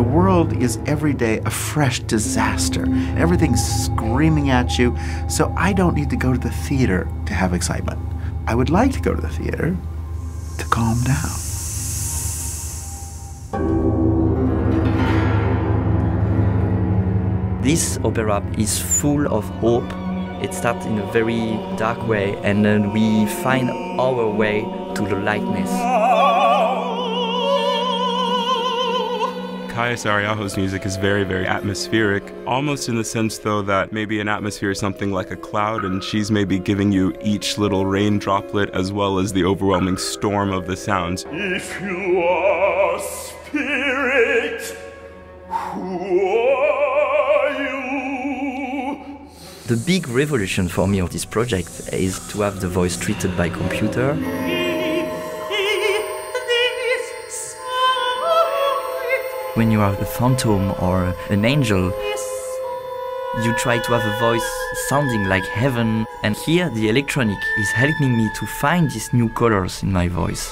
The world is every day a fresh disaster. Everything's screaming at you. So I don't need to go to the theater to have excitement. I would like to go to the theater to calm down. This opera is full of hope. It starts in a very dark way, and then we find our way to the lightness. Kaija Saariaho's music is very, very atmospheric, almost in the sense, though, that maybe an atmosphere is something like a cloud, and she's maybe giving you each little rain droplet as well as the overwhelming storm of the sounds. If you are spirit, who are you? The big revolution for me of this project is to have the voice treated by computer. When you are a phantom or an angel, you try to have a voice sounding like heaven, and here the electronic is helping me to find these new colors in my voice.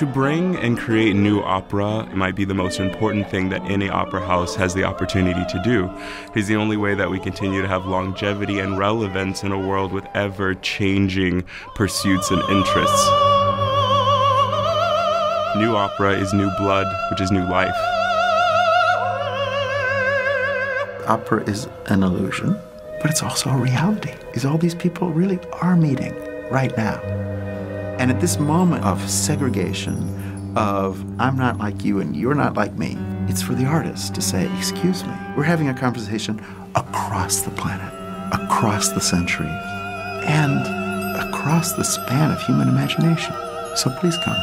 To bring and create new opera might be the most important thing that any opera house has the opportunity to do. It's the only way that we continue to have longevity and relevance in a world with ever changing pursuits and interests. New opera is new blood, which is new life. Opera is an illusion, but it's also a reality. Is all these people really are meeting right now? And at this moment of segregation, of I'm not like you and you're not like me, it's for the artist to say, Excuse me, we're having a conversation across the planet, across the centuries, and across the span of human imagination. So please come.